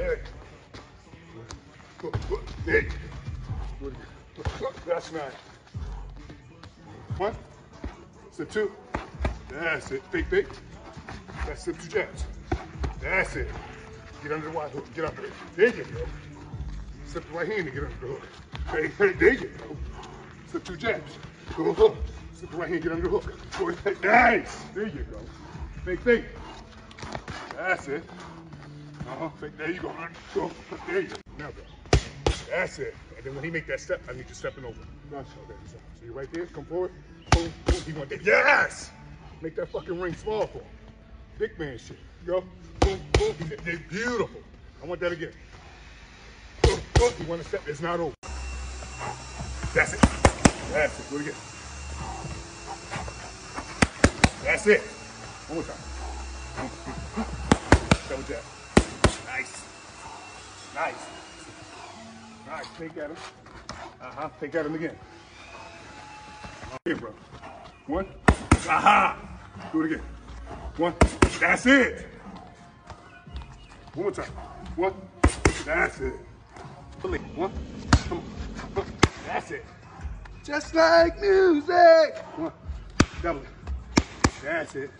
There. There. That's nice. One. Step two. That's it. Fake, fake. That's it. Two jabs. That's it. Get under the wide hook. Get under it. There you go. Step the right hand and get under the hook. Hey, there you go. Step two jabs. Go hook. Step the right hand, get under the hook. Go. Nice. There you go. Fake, fake. That's it. Uh-huh. There you go. Go. There you go. Now go. That's it. And then when he make that step, I need you stepping over. Okay. So, you're right there. Come forward. Boom. Boom. He want that. Yes. Make that fucking ring small for him. Big man shit. Go. Boom. Boom. They're beautiful. I want that again. Boom. Boom. You want to step? It's not over. That's it. That's it. Do it again. That's it. One more time. Double jab. Nice. Nice. Nice. Take at him. Uh-huh. Take at him again. Here, bro. One. Aha. Do it again. One. That's it. One more time. One. That's it. One. Come on. That's it. Just like music. One. Double. That's it.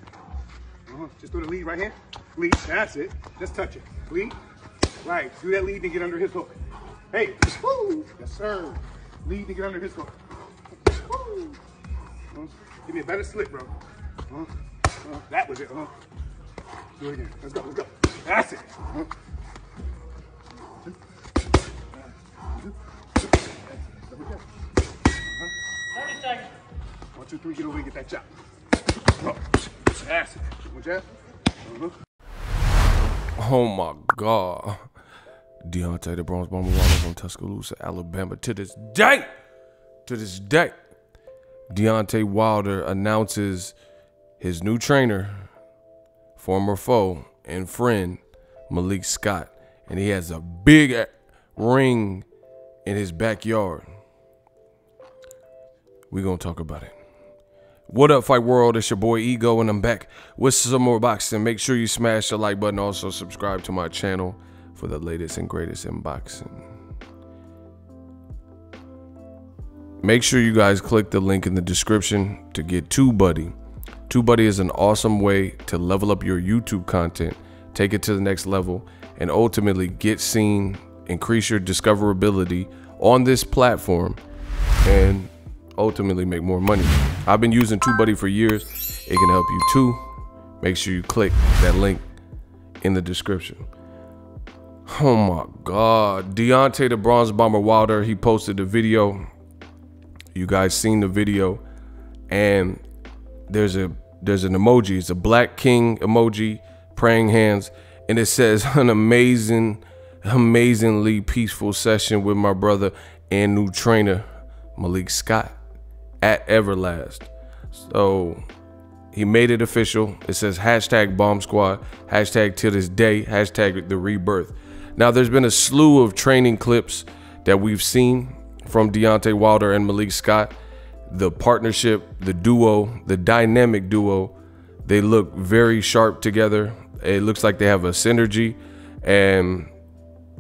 Uh-huh. Just do the lead right here. Lead. That's it. Just touch it. Lead. Right. Do that lead and get under his hook. Hey. Woo. Yes, sir. Lead and get under his hook. Woo. Uh, Give me a better slip, bro. Uh, uh, that was it. Uh. Do it again. Let's go. Let's go. That's it. Uh. One, two, three, get over and get that chop. That's it. One jab. Uh-huh. Oh my God. Deontay the Bronze Bomber Wilder from Tuscaloosa, Alabama. To this day, to this day, Deontay Wilder announces his new trainer, former foe and friend, Malik Scott. And he has a big ring in his backyard. We're going to talk about it. What up, Fight World? It's your boy Ego, and I'm back with some more boxing. Make sure you smash the like button. Also, subscribe to my channel for the latest and greatest in boxing. Make sure you guys click the link in the description to get TubeBuddy. TubeBuddy is an awesome way to level up your YouTube content, take it to the next level, and ultimately get seen, increase your discoverability on this platform, and ultimately make more money. I've been using TubeBuddy for years. It can help you too. Make sure you click that link in the description. Oh my God. Deontay the Bronze Bomber Wilder, he posted a video. You guys seen the video. And there's a there's an emoji. It's a black king emoji, praying hands, and it says an amazing, amazingly peaceful session with my brother and new trainer, Malik Scott, at Everlast. So he made it official. It says hashtag bomb squad, hashtag to this day, hashtag the rebirth. Now there's been a slew of training clips that we've seen from Deontay Wilder and Malik Scott. The partnership, the duo, the dynamic duo, they look very sharp together. It looks like they have a synergy and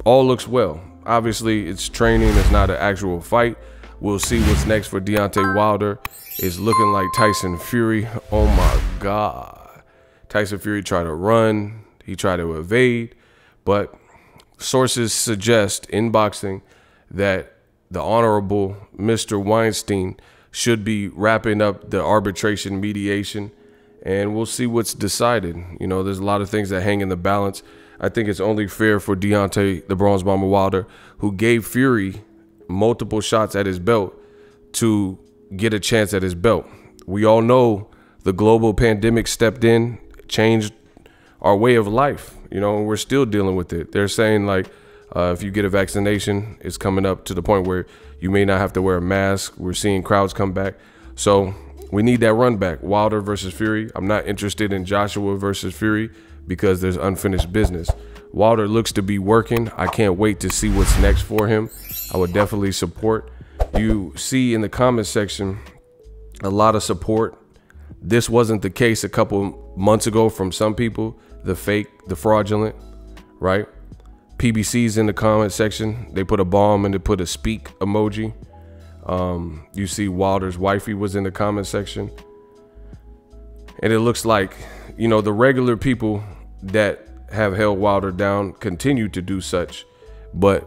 all looks well. Obviously, it's training, it's not an actual fight. We'll see what's next for Deontay Wilder. It's looking like Tyson Fury. Oh my God. Tyson Fury tried to run, he tried to evade, but sources suggest in boxing that the honorable Mr. Weinstein should be wrapping up the arbitration mediation and we'll see what's decided. You know, there's a lot of things that hang in the balance. I think it's only fair for Deontay, the Bronze Bomber Wilder, who gave Fury multiple shots at his belt, to get a chance at his belt. We all know the global pandemic stepped in, changed our way of life. You know, we're still dealing with it. They're saying like, uh, if you get a vaccination, it's coming up to the point where you may not have to wear a mask. We're seeing crowds come back, so we need that run back. Wilder versus Fury. I'm not interested in Joshua versus Fury because there's unfinished business. Wilder looks to be working. I can't wait to see what's next for him. I would definitely support. You see in the comment section a lot of support. This wasn't the case a couple months ago from some people, the fake, the fraudulent, right? PBC's in the comment section. They put a bomb and they put a speak emoji. Um, you see Wilder's wifey was in the comment section. And it looks like, you know, the regular people that have held Wilder down continue to do such. But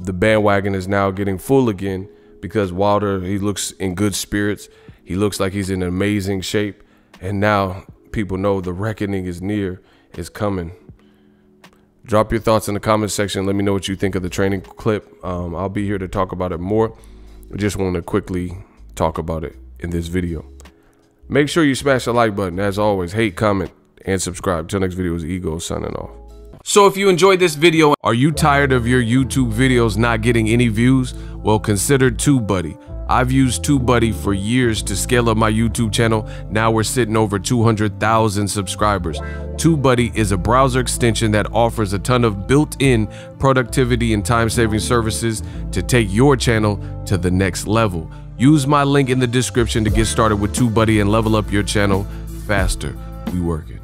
the bandwagon is now getting full again because Wilder, he looks in good spirits. He looks like he's in amazing shape. And now people know the reckoning is near, is coming. Drop your thoughts in the comment section. Let me know what you think of the training clip. Um, I'll be here to talk about it more. I just want to quickly talk about it in this video. Make sure you smash the like button. As always, hate, comment, and subscribe. Till next video is Ego signing off. So if you enjoyed this video, are you tired of your YouTube videos not getting any views? Well, consider TubeBuddy. I've used TubeBuddy for years to scale up my YouTube channel. Now we're sitting over 200,000 subscribers. TubeBuddy is a browser extension that offers a ton of built-in productivity and time-saving services to take your channel to the next level. Use my link in the description to get started with TubeBuddy and level up your channel faster. We working